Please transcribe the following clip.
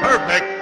Perfect.